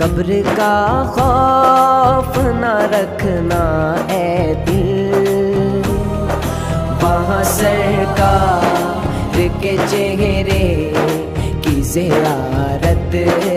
कब्र का खौफ न रखना है दिल। वहाँ सरकार के चेहरे की जियारत।